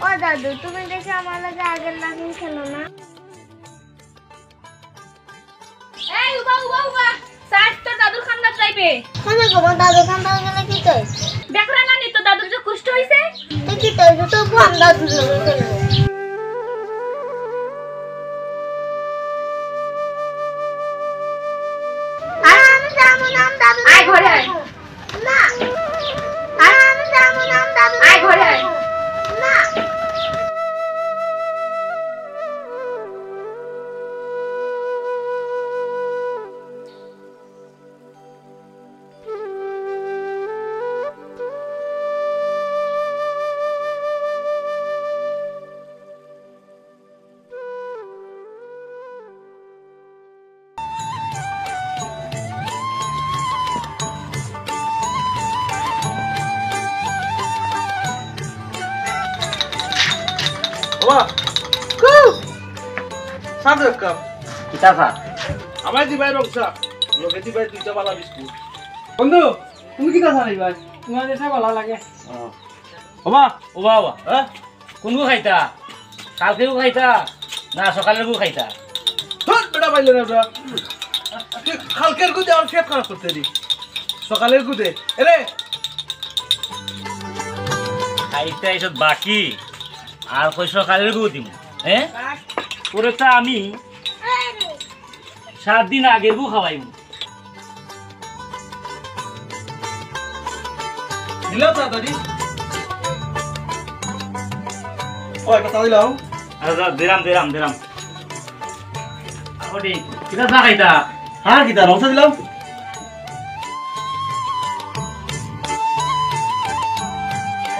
ও দাদু তুমি দেখে আমার লাগে আগের লাগুন খেলো না। এই উবা উবা উবা সাইড তোর দাদুর খান্দার চাইবে কেন তোমার দাদু খান্দার গেলে কি কই? দেখরা না নি তো দাদুর যে কষ্ট হইছে? তুই কি তোর তো আমি দাদু লাগে বাবা। সাদ কাপ। কিতা খা? আমার দিবাই রংসা লোকে দিবাই দুইটা বালা বিস্কুট। বন্ধু তুমি কি কথা ভাই তোমার দেশে ভালো লাগে। ওমা ওবা ওবা হ্যাঁ কোনগু খাইতা? কালকেও খাইতা? না সকালেরও খাইতা? ধর বেটা পাইলে না তুই কালকের গুদে আমার পেট খারাপ করতে দি। সকালের গুদে এরে খাইতা এইসব বাকি। আর কই সকালের গু দিম। হ্যাঁ? পরে তা আমি সাত দিন আগের গু খাওয়াইম। দিলাম তাড়াতাড়ি ও, একটা আচ্ছা চা খাইতা? হ্যাঁ কিতা রংসা দিলাম।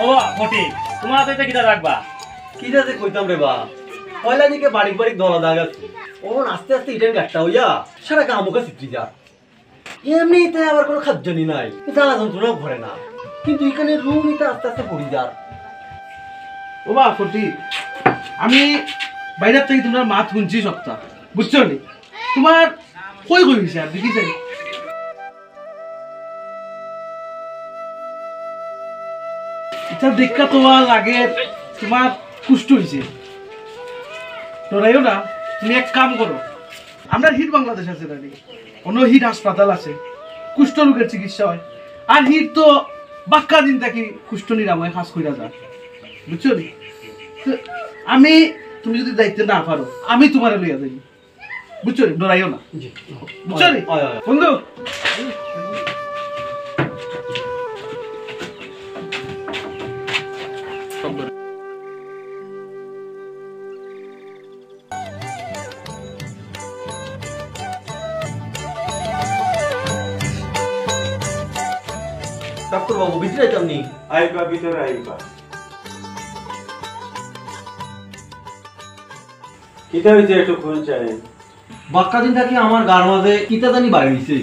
ও ওটি তোমার তো কিতা রাখবা যে কইতাম রে বা? পয়লা দিকে বাড়ি বাড়ি দলা দাগ আছে আস্তে আস্তে ইটের গাছটা হইয়া সারা সিটরি যা। এমনিতে আবার কোনো খাদ্যনি নাই, জ্বালা যন্ত্রণাও না। কিন্তু এখানে রুম নিতে আস্তে আস্তে পড়ি যার ও বা ফটি আমি বাইরের থেকে তোমার মাত শুনছি সপ্তাহ, বুঝছ নি? তোমার কই কই হইছে আর দেখিছে এটা দেখা তোমার লাগে তোমার কুষ্ঠ হয়েছে তোরাইও না তুমি এক কাম করো। আমরা হিট বাংলাদেশ আছে নানি অন্য হিট হাসপাতাল আছে। কুষ্ঠ রোগের চিকিৎসা হয়। আর হিট তো বাক্কা দিন থাকি কুষ্ঠ নিরাময় কাজ কইরা যায়। বুঝছ? তো আমি তুমি যদি দায়িত্ব না পারো আমি তোমার লইয়া যাই বুঝছ? ডরাইও না। বুঝছ। বন্ধু! ডাক্তার বাবু ভিতরে যাইতাম নি। আইবা ভিতরে আইবা। কিতা হইছে একটু ফোন চাই বাক্কা দিন থাকি আমার গার মাঝে কিতা জানি বাড়ি হইছে।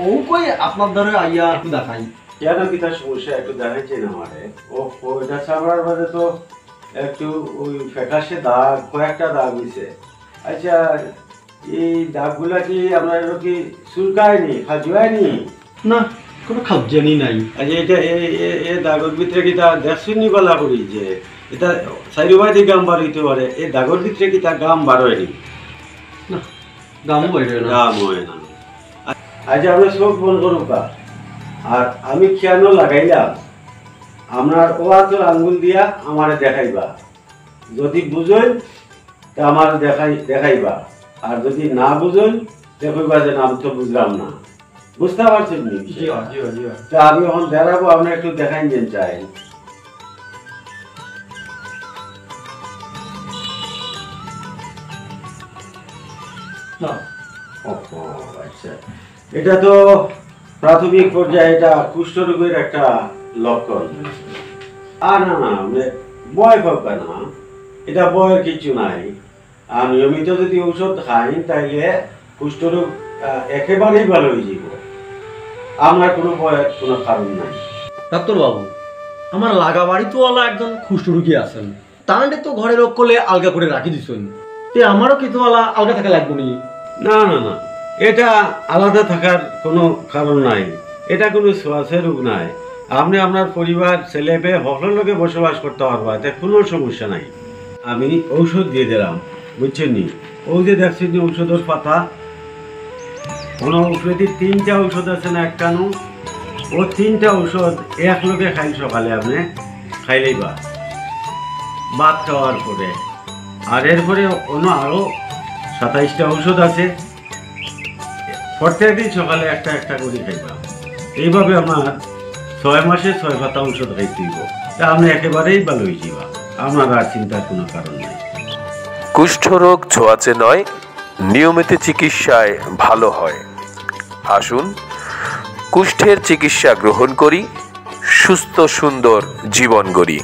ও কই আপনার দ্বারা আইয়া একটু দেখাই। কেন কিতা সমস্যা একটু দেখাইছেন আমারে। ও ওইটা সামরার মাঝে তো একটু ওই ফ্যাকাশে দাগ কয়েকটা দাগ হইছে। আচ্ছা এই দাগগুলা কি আপনার কি চুলকায়নি খাজুয়ায়নি না কোনো খাদ্যানি নাই। আচ্ছা এটা এই ভিতরে কি তা করি যে? এটা গাম বার হইতে পারে এই দাগের ভিতরে কি তা গাম বার হয়নি না গামও বাইরে না। গাম হয় না। আচ্ছা আমরা চোখ বন্ধ করুক আর আমি কেন লাগাইলাম? আপনার ও হাতের আঙ্গুল দিয়া আমারে দেখাইবা। যদি বুঝেন তা আমার দেখাই দেখাইবা। আর যদি না বুঝেন দেখইবা যে নাম তো বুঝলাম না। বুঝতে পারছেন। তা আমি এখন দেখাবো আপনি একটু দেখাই দেন চাই। আচ্ছা। এটা তো প্রাথমিক পর্যায়ে এটা কুষ্ঠরোগের একটা লক্ষণ। আর না না মানে বয় পাবে না। এটা বয়ের কিছু নাই। আর নিয়মিত যদি ঔষধ খাই তাইলে কুষ্ঠরোগ আহ, একেবারেই ভালো হয়ে যাব আমার কোনো ভয়ের কোনো কারণ নাই। ডাক্তার বাবু আমার লাগা বাড়ি তো ওলা একজন রুগী আছেন। তাহলে তো ঘরে রোগ করলে আলগা করে রাখি দিছেন। তে আমারও ওলা আলগা থাকা লাগবে নি না না না। এটা আলাদা থাকার কোনো কারণ নাই। এটা কোনো শ্বাসে রোগ নাই। আপনি আপনার পরিবার ছেলে মেয়ে সকলের লোকে বসবাস করতে পারবা এতে কোনো সমস্যা নাই। আমি ঔষধ দিয়ে দিলাম বুঝছেন নি ও যে দেখছেন যে ঔষধের পাতা কোনো ঔষধে তিনটা ঔষধ আছে না একটানো? ও তিনটা ঔষধ এক লোকে খাই সকালে আপনি। খাইলেই বা। ভাত খাওয়ার পরে। আর এরপরে অন্য আরও সাতাইশটা ঔষধ আছে। প্রত্যেক দিন সকালে একটা একটা করে খাইবা। এইভাবে আমার ছয় মাসে ছয় পাতা ঔষধ খাইতে দিব তা আমি একেবারেই ভালো হয়ে যাবা আমার আর চিন্তার কোনো কারণ নেই। কুষ্ঠরোগ ছোঁয়াচে নয়, নিয়মিত চিকিৎসায় ভালো হয়। আসুন। কুষ্ঠের চিকিৎসা গ্রহণ করি সুস্থ সুন্দর জীবন গড়ি।